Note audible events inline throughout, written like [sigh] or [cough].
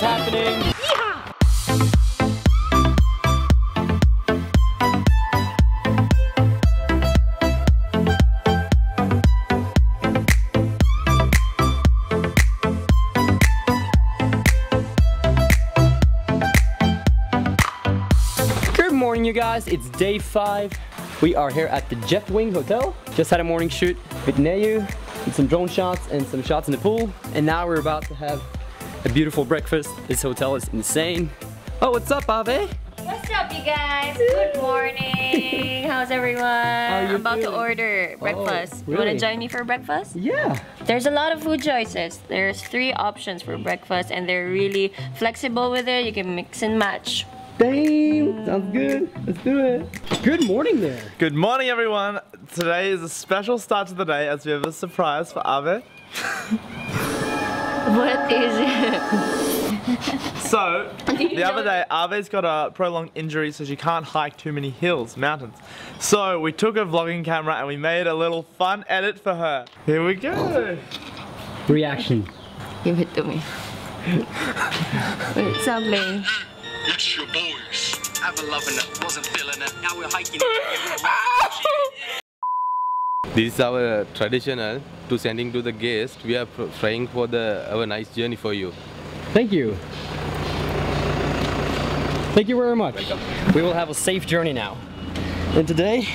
is happening. Good morning you guys, it's day five. We are here at the Jetwing Hotel. Just had a morning shoot with Neyu, with some drone shots and some shots in the pool. And now we're about to have a beautiful breakfast. This hotel is insane. Oh, what's up, Ave? What's up, you guys? Good morning. [laughs] How's everyone? you I'm about to order oh, breakfast. You really? want to join me for breakfast? Yeah. There's a lot of food choices. There's three options for breakfast, and they're really flexible with it. You can mix and match. Damn, sounds good. Let's do it. Good morning there. Good morning, everyone. Today is a special start to the day as we have a surprise for Ave. [laughs] What is it? So, [laughs] the other day, Ave's got a prolonged injury, so she can't hike too many hills, mountains. So, we took a vlogging camera and we made a little fun edit for her. Here we go. Reaction. Give it to me. What's up, Lane? It's your boys. Have a loving it, wasn't feeling it. Now we're hiking [laughs] This is our traditional to sending to the guest. We are pr- praying for the our nice journey for you. Thank you. Thank you very much. We will have a safe journey now. And today,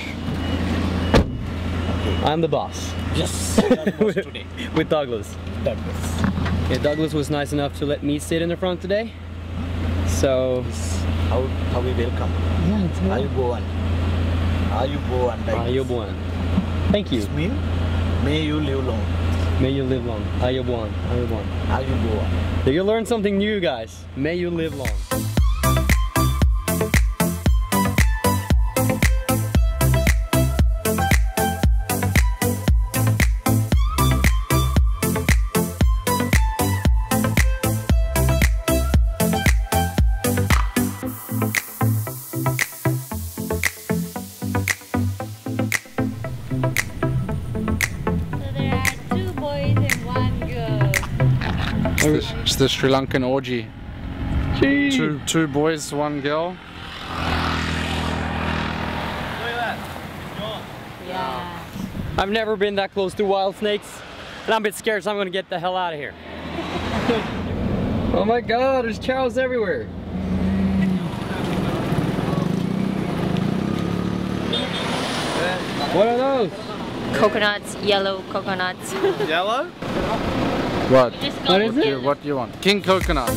I'm the boss. Yes, [laughs] with, today. with Douglas. Douglas. Yeah, Douglas was nice enough to let me sit in the front today. So, How, how we welcome. yeah, it's Are you born? Are you born? Like Ayubowan. Thank you. May you live long. May you live long. Ayubowan. Ayubowan. You born? You learn something new, guys. May you live long. It's the Sri Lankan orgy. Two, two boys, one girl. Yeah. I've never been that close to wild snakes, and I'm a bit scared, so I'm gonna get the hell out of here. [laughs] oh my god, there's chows everywhere. What are those? Coconuts, yellow coconuts. Yellow? [laughs] What? Just What go is with it? You- what do you want? King coconut.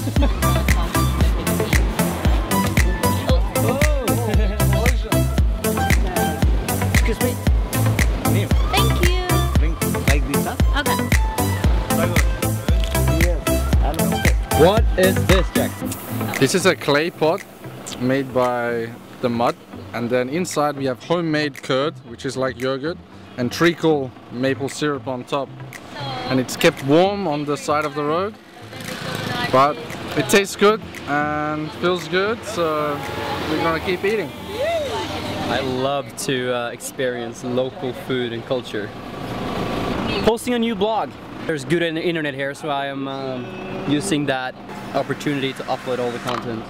Excuse me. Thank you. Drink like this, [laughs] huh? Okay. Okay. What is this, Jack? This is a clay pot made by the mud, and then inside we have homemade curd, which is like yogurt, and treacle maple syrup on top. And it's kept warm on the side of the road, but it tastes good and feels good, so we're gonna keep eating. I love to uh, experience local food and culture. Posting a new blog. There's good internet here, so I am um, using that opportunity to upload all the content.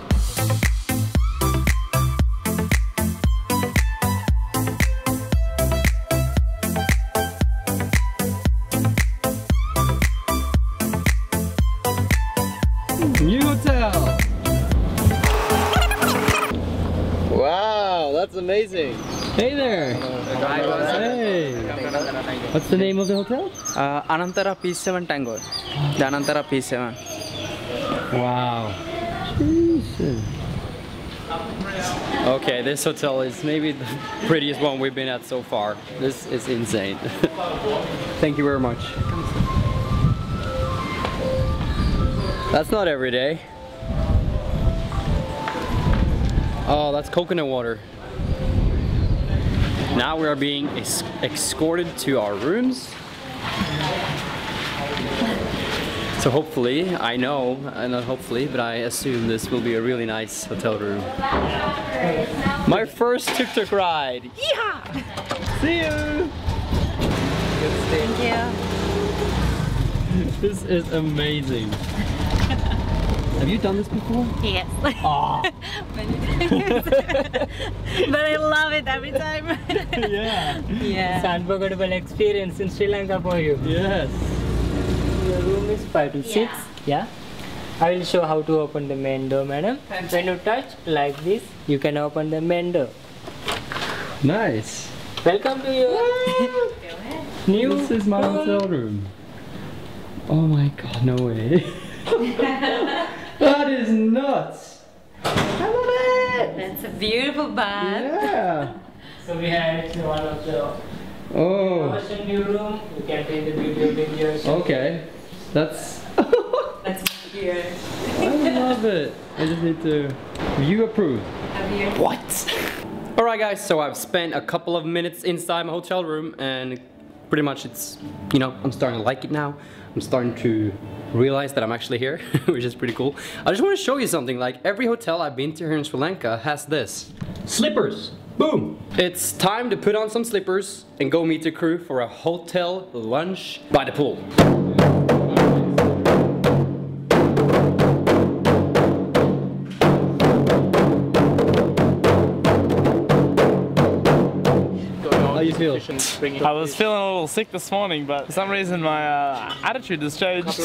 Wow, that's amazing. Hey there. Hey. What's the name of the hotel? Uh, Anantara Peace Haven Tangalle. The Anantara P7. Wow. Jesus. Okay, this hotel is maybe the [laughs] prettiest one we've been at so far. This is insane. [laughs] Thank you very much. That's not every day. Oh, that's coconut water. Now we are being escorted to our rooms. So hopefully, I know, uh, not hopefully, but I assume this will be a really nice hotel room. My first tuk-tuk ride. Yeehaw! See you! Thank you. [laughs] This is amazing. Have you done this before? Yes. Aw. Ah. [laughs] but I love it every time. [laughs] yeah. yeah. It's unforgettable experience in Sri Lanka for you. Yes. Your room is 5 to 6. Yeah. Yeah. I will show how to open the main door, madam. When you touch like this, you can open the main door. Nice. Welcome to your [laughs] new This is my room. hotel room. Oh my god, no way. That is nuts. I love it. That's a beautiful bath. Yeah. [laughs] So we have actually one of the Oh. ocean view room. You can take the video videos. Okay. That's. [laughs] That's here. I love it. I just need to view approved. What? Alright guys, so I've spent a couple of minutes inside my hotel room and pretty much it's, you know, I'm starting to like it now. I'm starting to realize that I'm actually here, [laughs] which is pretty cool. I just want to show you something, like every hotel I've been to here in Sri Lanka has this. Slippers! Boom! It's time to put on some slippers and go meet the crew for a hotel lunch by the pool. Feel? I was feeling a little sick this morning, but for some reason my uh, attitude has changed.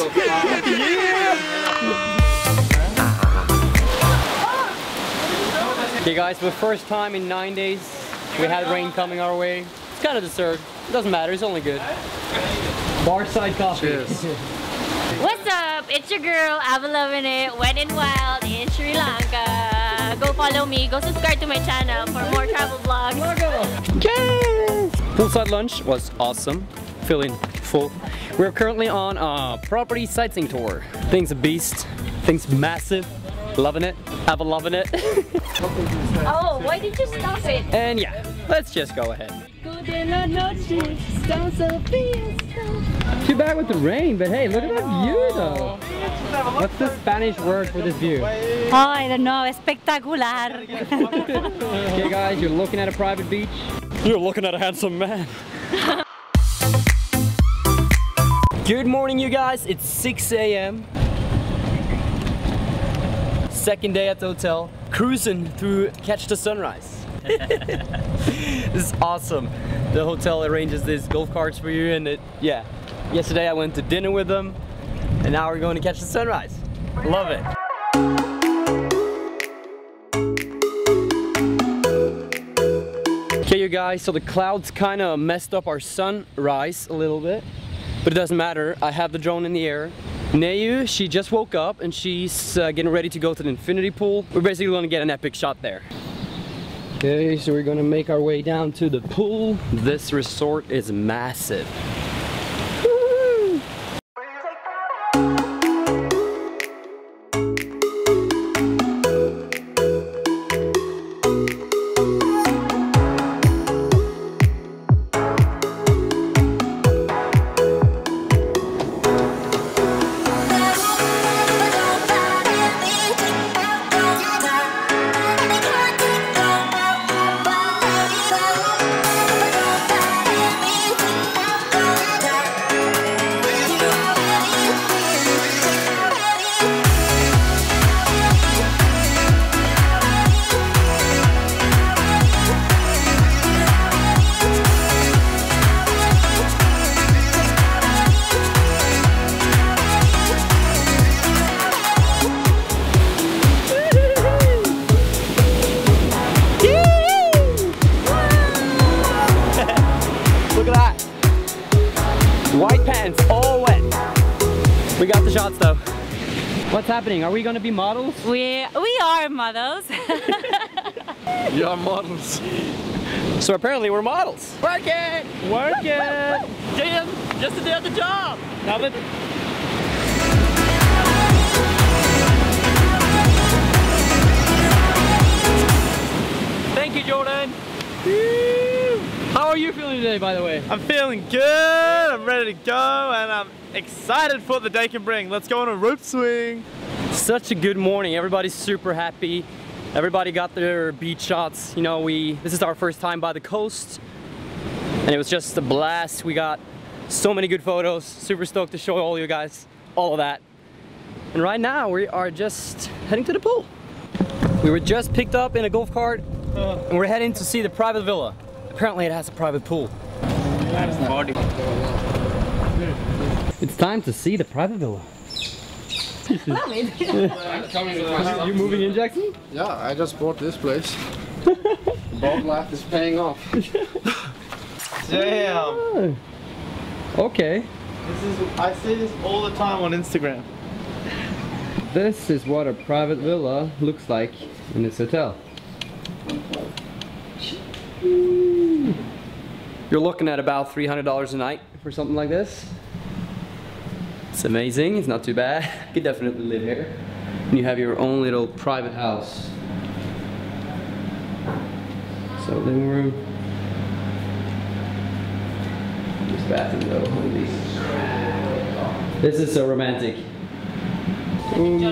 Okay guys, for the first time in nine days, we had rain coming our way. It's kind of deserved. It doesn't matter, it's only good. Barside coffee. Cheers. [laughs] What's up? It's your girl, Ava Loving It, Wet and Wild in Sri Lanka. Go follow me, go subscribe to my channel for more travel vlogs. Poolside lunch was awesome. Feeling full. We're currently on a property sightseeing tour. Thing's a beast. Thing's massive. Loving it. Have a loving it. [laughs] Oh, why did you stop it? and yeah, let's just go ahead. Too bad with the rain, but hey, look at that view oh. though. What's the Spanish word for this view? Oh, I don't know, espectacular. [laughs] Okay guys, you're looking at a private beach. [laughs] You're looking at a handsome man. [laughs] Good morning you guys, it's 6 a.m. Second day at the hotel, cruising through Catch the Sunrise. [laughs] this is awesome. The hotel arranges these golf carts for you and it, yeah. Yesterday I went to dinner with them and now we're going to catch the sunrise. Love it. Guys, so the clouds kind of messed up our sunrise a little bit, but it doesn't matter. I have the drone in the air. Neyu, she just woke up and she's uh, getting ready to go to the infinity pool. We're basically gonna get an epic shot there. Okay, so we're gonna make our way down to the pool. This resort is massive. White pants, all wet. We got the shots though. What's happening? Are we gonna be models? We we are models. [laughs] You are models. So apparently we're models. Work it! Work it! [laughs] Damn, just a day on the job. Now that Thank you, Jorden. How are you feeling today, by the way? I'm feeling good, I'm ready to go, and I'm excited for what the day can bring. Let's go on a rope swing. Such a good morning. Everybody's super happy. Everybody got their beach shots. You know, we this is our first time by the coast, and it was just a blast. We got so many good photos. Super stoked to show all you guys all of that. And right now we are just heading to the pool. We were just picked up in a golf cart uh-huh. and we're heading to see the private villa. Apparently it has a private pool. It's time to see the private villa. [laughs] you moving in, Jackson? Yeah, I just bought this place. Boat life is paying off. [laughs] Damn. Okay. This is I see this all the time on Instagram. This is what a private villa looks like in this hotel. You're looking at about $300 a night for something like this. It's amazing, it's not too bad. [laughs] You could definitely live here. And you have your own little private house. So living room. This bathroom though, look at these. This is so romantic. Boom.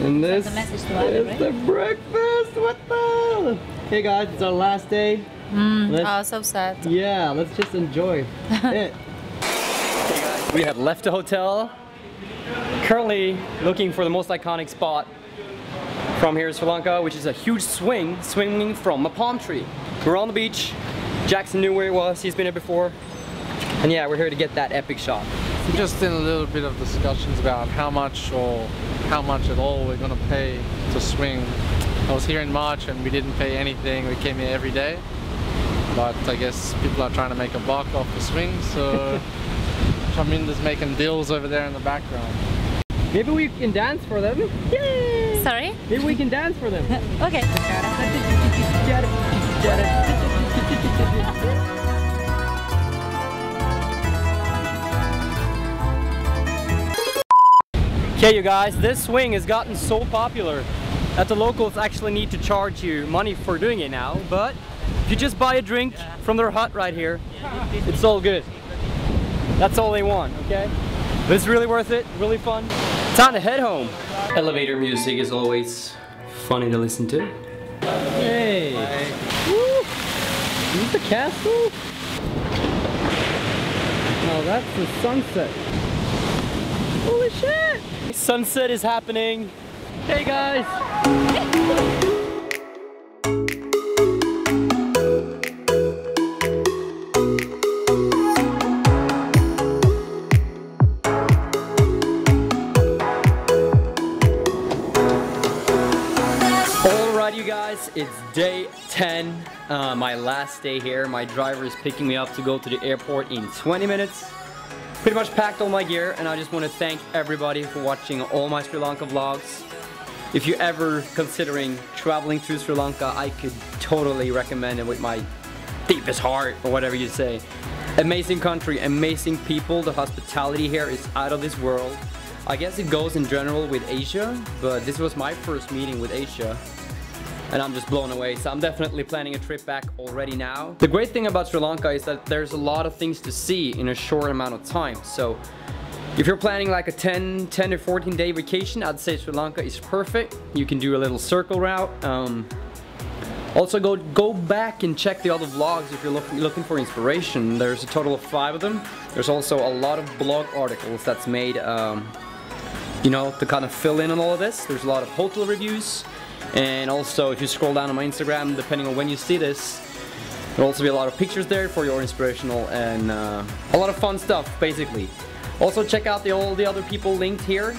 And this is the breakfast. What the? Hey guys, it's our last day. Mm, let's- Oh, so sad. yeah, let's just enjoy [laughs] it. We have left the hotel. Currently looking for the most iconic spot from here in Sri Lanka, which is a huge swing swinging from a palm tree. We're on the beach. Jackson knew where it was. He's been here before. And yeah, we're here to get that epic shot. Just in a little bit of discussions about how much or how much at all we're gonna pay to swing. I was here in March and we didn't pay anything. We came here every day. But I guess people are trying to make a buck off the swing, so [laughs] Chaminda's making deals over there in the background. Maybe we can dance for them. Yay! Sorry? Maybe we can dance for them. [laughs] Okay. Okay, you guys, this swing has gotten so popular that the locals actually need to charge you money for doing it now. But if you just buy a drink from their hut right here, it's all good. That's all they want, okay? But it's really worth it, really fun. Time to head home. Elevator music is always funny to listen to. Hey! Woo! Is this the castle? Oh, that's the sunset. Holy shit! Sunset is happening. Hey guys! It's day 10, uh, my last day here. My driver is picking me up to go to the airport in 20 minutes. Pretty much packed all my gear and I just want to thank everybody for watching all my Sri Lanka vlogs. If you're ever considering traveling through Sri Lanka, I could totally recommend it with my deepest heart or whatever you say. Amazing country, amazing people, the hospitality here is out of this world. I guess it goes in general with Asia, but this was my first meeting with Asia and I'm just blown away. So I'm definitely planning a trip back already now. The great thing about Sri Lanka is that there's a lot of things to see in a short amount of time. So if you're planning like a 10, 10 or 14 day vacation, I'd say Sri Lanka is perfect. You can do a little circle route. Um, also go go back and check the other vlogs if you're look, looking for inspiration. There's a total of five of them. There's also a lot of blog articles that's made, um, you know, to kind of fill in on all of this. There's a lot of hotel reviews. And also, if you scroll down on my Instagram, depending on when you see this, there'll also be a lot of pictures there for your inspirational and uh, a lot of fun stuff, basically. Also, check out the, all the other people linked here.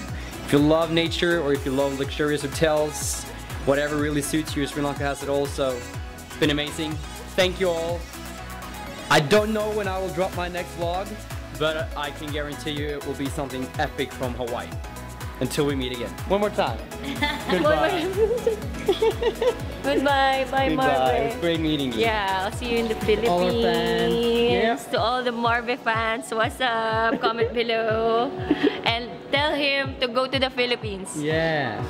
If you love nature or if you love luxurious hotels, whatever really suits you, Sri Lanka has it all. So, it's been amazing. Thank you all. I don't know when I will drop my next vlog, but I can guarantee you it will be something epic from Hawaii. Until we meet again. One more time. [laughs] Goodbye. [laughs] Goodbye. Bye, Goodbye. It was Marve. great meeting you. Yeah, I'll see you in the Philippines. All our fans. Yeah. To all the Marve fans, what's up? Comment [laughs] below. And tell him to go to the Philippines. Yeah.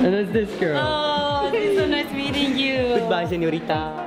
And there's this girl. Oh, it's so nice meeting you. Goodbye, senorita.